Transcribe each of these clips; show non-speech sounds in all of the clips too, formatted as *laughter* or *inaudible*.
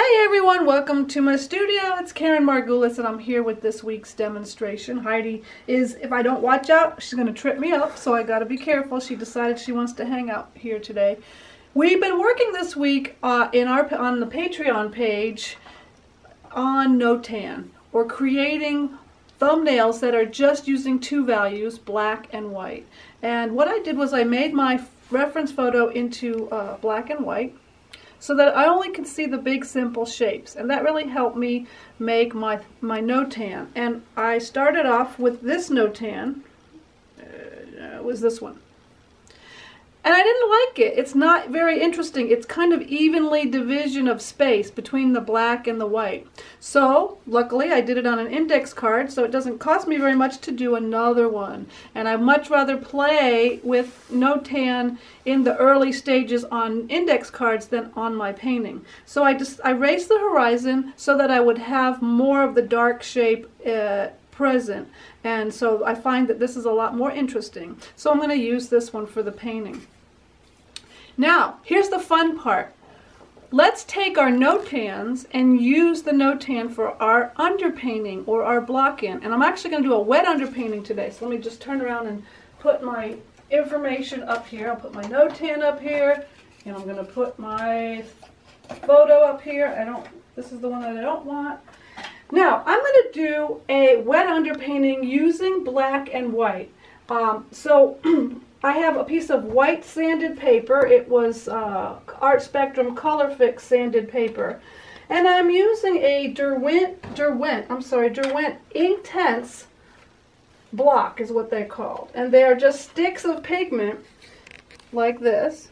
Hey everyone, welcome to my studio. It's Karen Margulis and I'm here with this week's demonstration. Heidi is, if I don't watch out, she's going to trip me up, so I got to be careful. She decided she wants to hang out here today. We've been working this week uh, in our on the Patreon page on Notan, or creating thumbnails that are just using two values, black and white. And what I did was I made my reference photo into uh, black and white so that I only can see the big simple shapes. And that really helped me make my my Notan. And I started off with this Notan. Uh, was this one and I didn't like it. It's not very interesting. It's kind of evenly division of space between the black and the white. So, luckily I did it on an index card, so it doesn't cost me very much to do another one. And I much rather play with Notan in the early stages on index cards than on my painting. So I just I raised the horizon so that I would have more of the dark shape uh, present. And so I find that this is a lot more interesting. So I'm going to use this one for the painting. Now, here's the fun part. Let's take our Notans and use the Notan for our underpainting or our block in. And I'm actually going to do a wet underpainting today. So let me just turn around and put my information up here. I'll put my Notan up here. And I'm going to put my photo up here. I don't, this is the one that I don't want. Now, I'm going to do a wet underpainting using black and white. Um, so, *clears throat* I have a piece of white sanded paper. It was uh, Art Spectrum Color Fix sanded paper. And I'm using a Derwent, Derwent, I'm sorry, Derwent Inktense block is what they're called. And they are just sticks of pigment like this.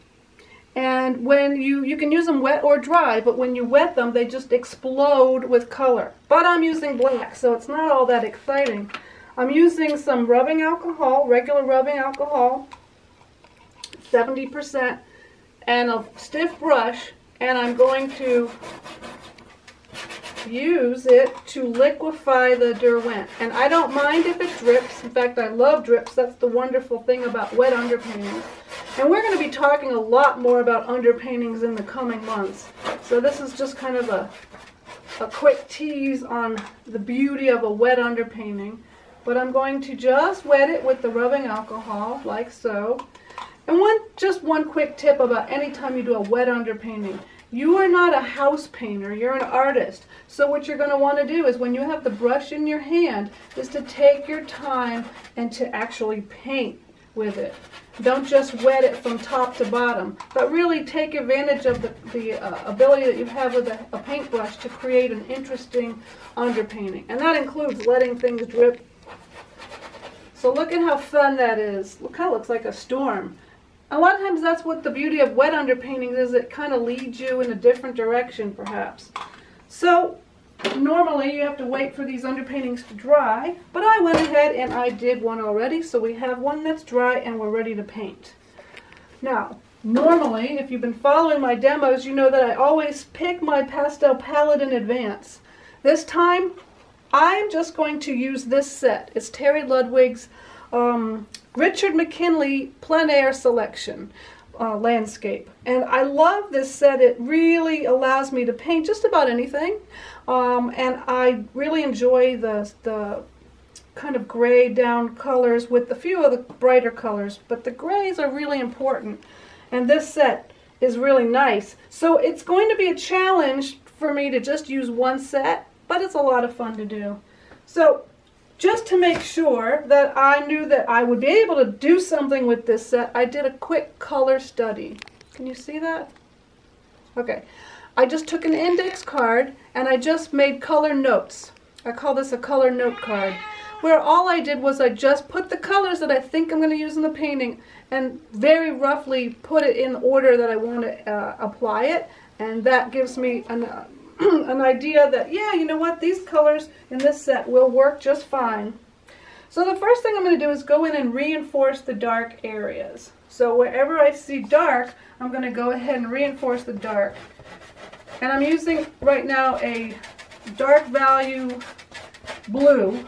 And when you, you can use them wet or dry, but when you wet them, they just explode with color. But I'm using black, so it's not all that exciting. I'm using some rubbing alcohol, regular rubbing alcohol, 70%, and a stiff brush, and I'm going to use it to liquefy the Derwent. And I don't mind if it drips. In fact, I love drips. That's the wonderful thing about wet underpaintings. And we're going to be talking a lot more about underpaintings in the coming months. So this is just kind of a, a quick tease on the beauty of a wet underpainting. But I'm going to just wet it with the rubbing alcohol, like so. And one, just one quick tip about any time you do a wet underpainting. You are not a house painter, you're an artist. So what you're going to want to do is when you have the brush in your hand is to take your time and to actually paint with it. Don't just wet it from top to bottom, but really take advantage of the, the uh, ability that you have with a, a paintbrush to create an interesting underpainting. And that includes letting things drip. So look at how fun that is. Look how it looks like a storm a lot of times that's what the beauty of wet underpaintings is. It kind of leads you in a different direction, perhaps. So, normally you have to wait for these underpaintings to dry, but I went ahead and I did one already, so we have one that's dry and we're ready to paint. Now, normally, if you've been following my demos, you know that I always pick my pastel palette in advance. This time, I'm just going to use this set. It's Terry Ludwig's um, Richard McKinley Plein Air Selection uh, Landscape. And I love this set. It really allows me to paint just about anything. Um, and I really enjoy the, the kind of gray down colors with a few of the brighter colors. But the grays are really important. And this set is really nice. So it's going to be a challenge for me to just use one set, but it's a lot of fun to do. So just to make sure that I knew that I would be able to do something with this set, I did a quick color study. Can you see that? Okay. I just took an index card and I just made color notes. I call this a color note card. Where all I did was I just put the colors that I think I'm going to use in the painting and very roughly put it in order that I want to uh, apply it. And that gives me an, uh, *clears throat* an idea that, yeah, you know what, these colors in this set will work just fine. So the first thing I'm going to do is go in and reinforce the dark areas. So wherever I see dark, I'm going to go ahead and reinforce the dark. And I'm using right now a dark value blue.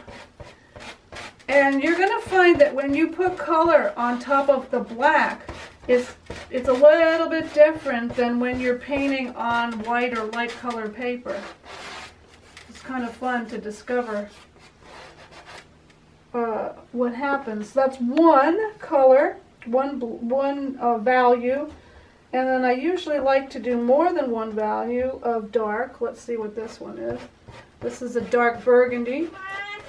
And you're going to find that when you put color on top of the black, it's, it's a little bit different than when you're painting on white or light color paper. It's kind of fun to discover uh, what happens. That's one color, one, one uh, value. And then I usually like to do more than one value of dark. Let's see what this one is. This is a dark burgundy.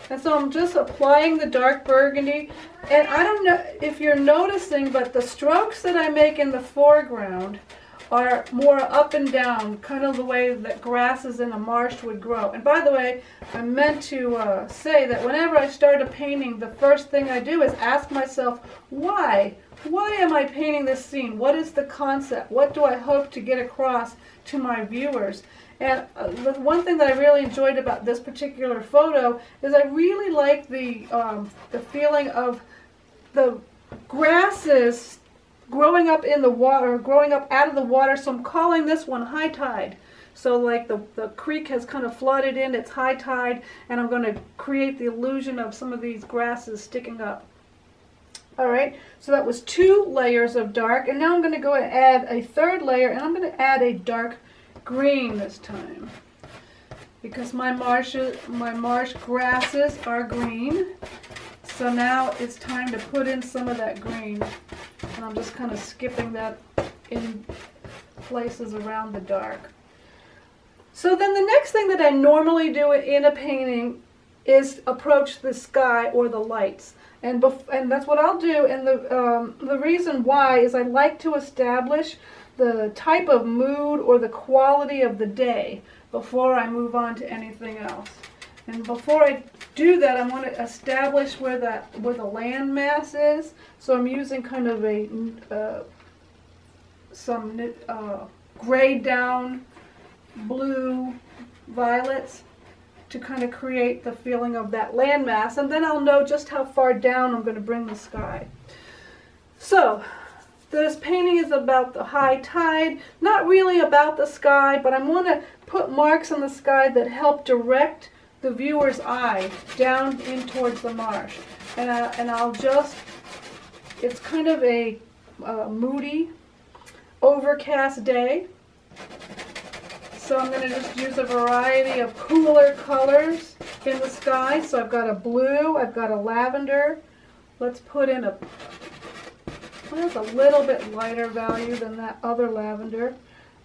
And so I'm just applying the dark burgundy. And I don't know if you're noticing, but the strokes that I make in the foreground are more up and down, kind of the way that grasses in a marsh would grow. And by the way, I meant to uh, say that whenever I start a painting, the first thing I do is ask myself, why? Why am I painting this scene? What is the concept? What do I hope to get across to my viewers? And uh, the one thing that I really enjoyed about this particular photo is I really like the, um, the feeling of the grasses growing up in the water, growing up out of the water. So I'm calling this one high tide. So like the, the creek has kind of flooded in, it's high tide, and I'm going to create the illusion of some of these grasses sticking up. Alright, so that was two layers of dark, and now I'm going to go and add a third layer, and I'm going to add a dark green this time. Because my marshes, my marsh grasses are green, so now it's time to put in some of that green. And I'm just kind of skipping that in places around the dark. So then the next thing that I normally do in a painting is approach the sky or the lights. And, and that's what I'll do. And the, um, the reason why is I like to establish the type of mood or the quality of the day before I move on to anything else. And before I do that, I want to establish where the, where the land mass is. So I'm using kind of a, uh, some uh, grayed down blue violets to kind of create the feeling of that landmass. And then I'll know just how far down I'm going to bring the sky. So this painting is about the high tide, not really about the sky, but I want to put marks on the sky that help direct the viewer's eye down in towards the marsh. And, I, and I'll just, it's kind of a uh, moody, overcast day. So I'm going to just use a variety of cooler colors in the sky. So I've got a blue, I've got a lavender. Let's put in a, that's a little bit lighter value than that other lavender.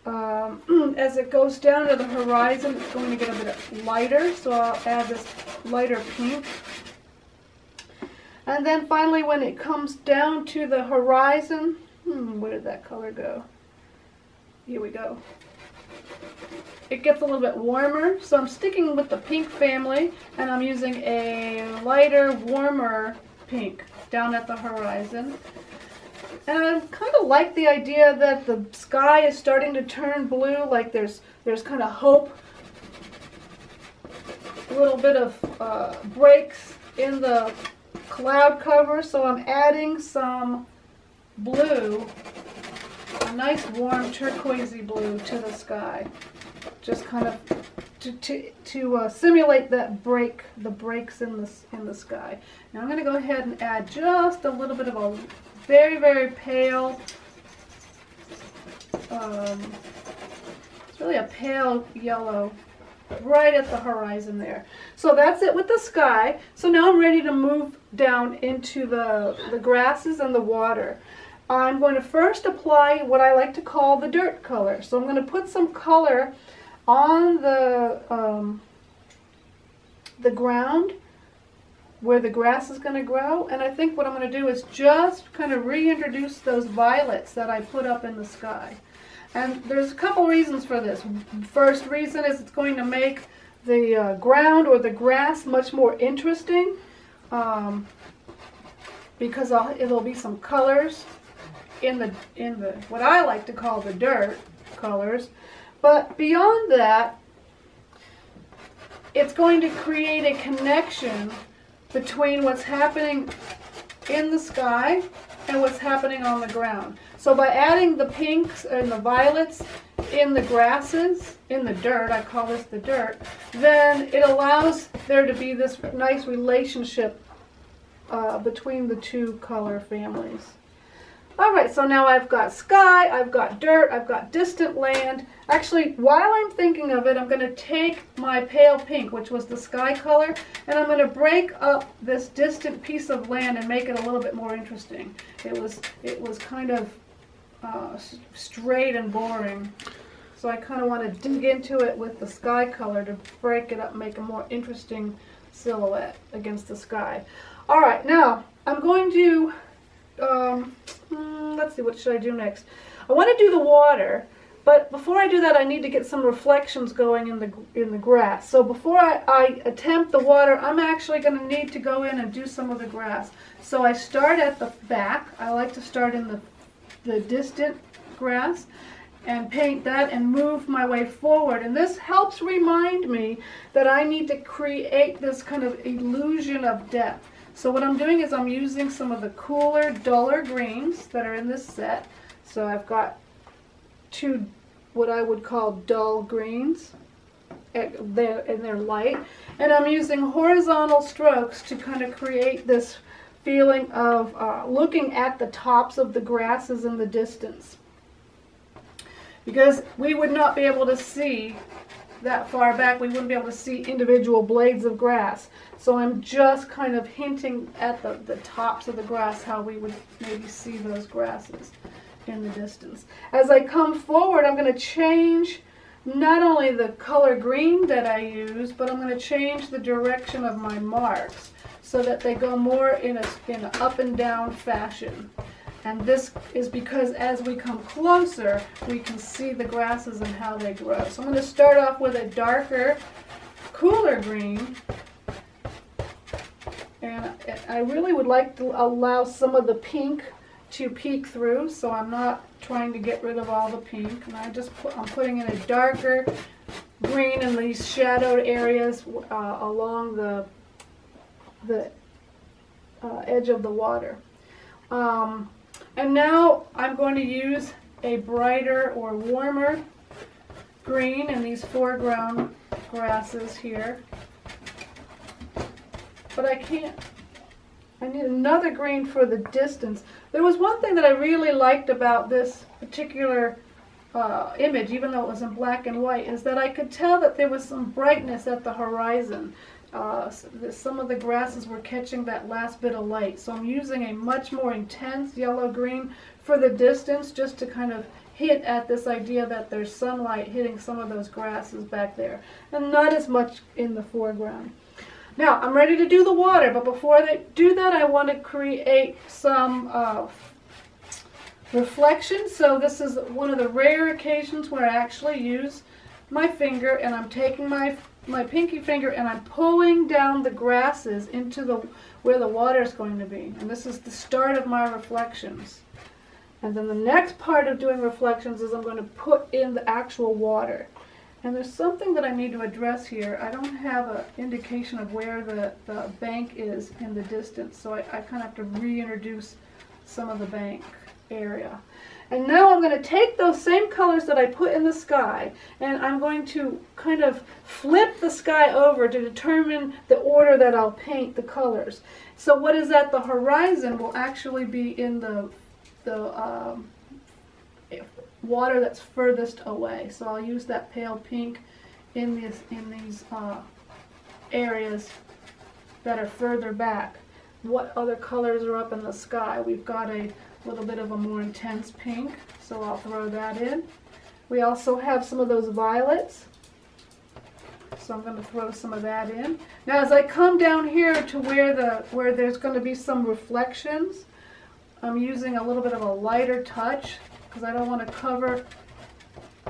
Um, *clears throat* as it goes down to the horizon, it's going to get a bit lighter, so I'll add this lighter pink. And then finally, when it comes down to the horizon, hmm, where did that color go? Here we go. It gets a little bit warmer, so I'm sticking with the pink family, and I'm using a lighter, warmer pink down at the horizon. And I kind of like the idea that the sky is starting to turn blue, like there's there's kind of hope. A little bit of uh, breaks in the cloud cover, so I'm adding some blue, a nice warm turquoisey blue to the sky. Just kind of to, to, to uh, simulate that break, the breaks in the, in the sky. Now I'm going to go ahead and add just a little bit of a very, very pale. Um, it's really a pale yellow right at the horizon there. So that's it with the sky. So now I'm ready to move down into the, the grasses and the water. I'm going to first apply what I like to call the dirt color. So I'm going to put some color on the, um, the ground where the grass is going to grow. And I think what I'm going to do is just kind of reintroduce those violets that I put up in the sky. And there's a couple reasons for this. First reason is it's going to make the uh, ground or the grass much more interesting um, because I'll, it'll be some colors in the in the what I like to call the dirt colors. But beyond that, it's going to create a connection between what's happening in the sky and what's happening on the ground. So by adding the pinks and the violets in the grasses, in the dirt, I call this the dirt, then it allows there to be this nice relationship uh, between the two color families. All right, so now I've got sky, I've got dirt, I've got distant land. Actually, while I'm thinking of it, I'm going to take my pale pink, which was the sky color, and I'm going to break up this distant piece of land and make it a little bit more interesting. It was, it was kind of uh, straight and boring. So I kind of want to dig into it with the sky color to break it up, make a more interesting silhouette against the sky. All right, now I'm going to, um, hmm, let's see, what should I do next? I want to do the water, but before I do that, I need to get some reflections going in the in the grass. So before I, I attempt the water, I'm actually going to need to go in and do some of the grass. So I start at the back. I like to start in the, the distant grass and paint that and move my way forward. And this helps remind me that I need to create this kind of illusion of depth. So what I'm doing is I'm using some of the cooler, duller greens that are in this set. So I've got two what I would call dull greens they're, and they're light. And I'm using horizontal strokes to kind of create this feeling of uh, looking at the tops of the grasses in the distance because we would not be able to see that far back. We wouldn't be able to see individual blades of grass. So I'm just kind of hinting at the, the tops of the grass how we would maybe see those grasses in the distance. As I come forward, I'm going to change not only the color green that I use, but I'm going to change the direction of my marks so that they go more in a in an up and down fashion. And this is because as we come closer, we can see the grasses and how they grow. So I'm going to start off with a darker, cooler green. And I really would like to allow some of the pink to peek through, so I'm not trying to get rid of all the pink. And I just put, I'm putting in a darker green in these shadowed areas uh, along the the uh, edge of the water. Um, and now I'm going to use a brighter or warmer green in these foreground grasses here. But I can't, I need another green for the distance. There was one thing that I really liked about this particular uh, image, even though it was in black and white, is that I could tell that there was some brightness at the horizon uh, some of the grasses were catching that last bit of light. So I'm using a much more intense yellow-green for the distance just to kind of hit at this idea that there's sunlight hitting some of those grasses back there and not as much in the foreground. Now I'm ready to do the water but before I do that I want to create some uh, reflection so this is one of the rare occasions where I actually use my finger and I'm taking my my pinky finger and I'm pulling down the grasses into the where the water is going to be. And this is the start of my reflections. And then the next part of doing reflections is I'm going to put in the actual water. And there's something that I need to address here. I don't have an indication of where the, the bank is in the distance, so I, I kind of have to reintroduce some of the bank area. And now I'm going to take those same colors that I put in the sky and I'm going to kind of flip the sky over to determine the order that I'll paint the colors. So what is at the horizon will actually be in the, the um, water that's furthest away. So I'll use that pale pink in, this, in these uh, areas that are further back. What other colors are up in the sky? We've got a little bit of a more intense pink, so I'll throw that in. We also have some of those violets, so I'm going to throw some of that in. Now as I come down here to where the where there's going to be some reflections, I'm using a little bit of a lighter touch because I don't want to cover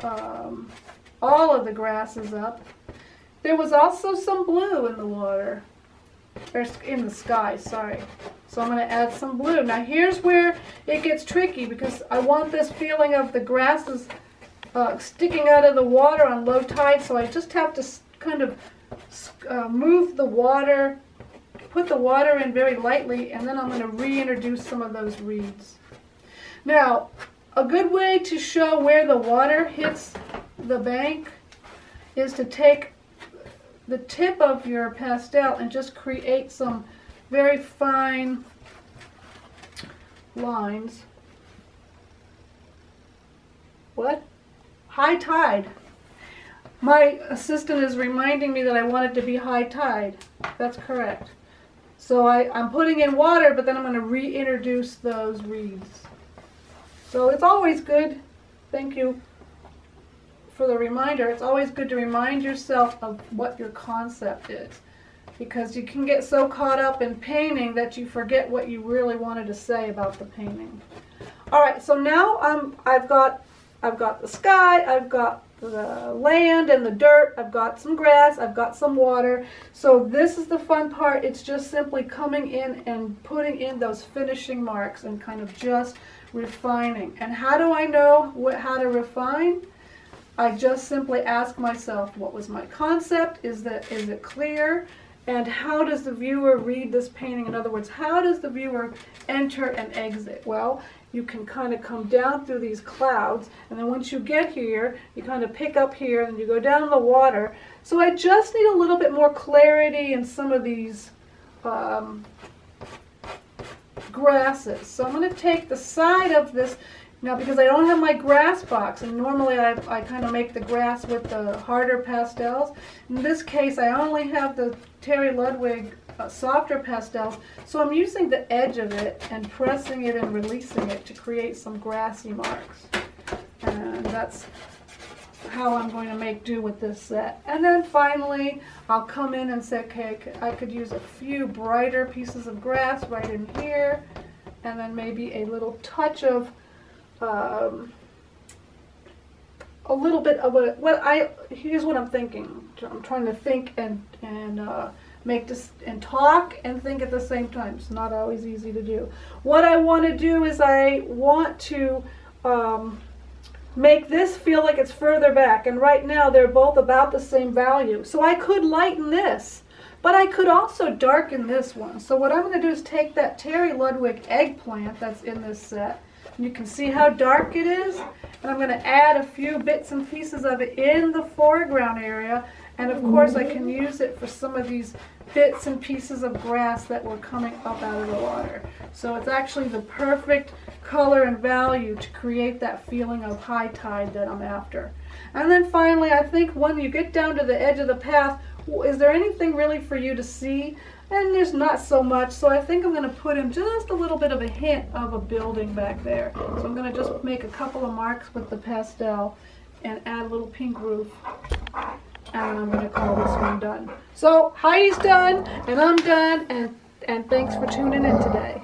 um, all of the grasses up. There was also some blue in the water, or in the sky, sorry. So I'm going to add some blue. Now here's where it gets tricky because I want this feeling of the grasses uh, sticking out of the water on low tide. So I just have to kind of uh, move the water, put the water in very lightly, and then I'm going to reintroduce some of those reeds. Now, a good way to show where the water hits the bank is to take the tip of your pastel and just create some very fine lines what? High tide. My assistant is reminding me that I want it to be high tide. That's correct. So I, I'm putting in water, but then I'm going to reintroduce those reeds. So it's always good, thank you for the reminder, it's always good to remind yourself of what your concept is. Because you can get so caught up in painting that you forget what you really wanted to say about the painting. All right, so now um, I've got I've got the sky, I've got the land and the dirt, I've got some grass, I've got some water. So this is the fun part. It's just simply coming in and putting in those finishing marks and kind of just refining. And how do I know what, how to refine? I just simply ask myself, what was my concept? Is that is it clear? And how does the viewer read this painting? In other words, how does the viewer enter and exit? Well, you can kind of come down through these clouds, and then once you get here, you kind of pick up here, and you go down the water. So I just need a little bit more clarity in some of these um, grasses. So I'm going to take the side of this, now because I don't have my grass box, and normally I, I kind of make the grass with the harder pastels. In this case, I only have the Terry Ludwig uh, softer pastels, so I'm using the edge of it and pressing it and releasing it to create some grassy marks. And that's how I'm going to make do with this set. And then finally, I'll come in and say, okay, I could use a few brighter pieces of grass right in here, and then maybe a little touch of, um, a little bit of a, what I, here's what I'm thinking. I'm trying to think and, and, uh, make this and talk and think at the same time. It's not always easy to do. What I want to do is I want to um, make this feel like it's further back. And right now they're both about the same value. So I could lighten this, but I could also darken this one. So what I'm going to do is take that Terry Ludwig eggplant that's in this set. You can see how dark it is. And I'm going to add a few bits and pieces of it in the foreground area. And of course I can use it for some of these bits and pieces of grass that were coming up out of the water. So it's actually the perfect color and value to create that feeling of high tide that I'm after. And then finally, I think when you get down to the edge of the path, is there anything really for you to see? And there's not so much, so I think I'm going to put in just a little bit of a hint of a building back there. So I'm going to just make a couple of marks with the pastel and add a little pink roof and I'm going to call this one done. So Heidi's done, and I'm done, and, and thanks for tuning in today.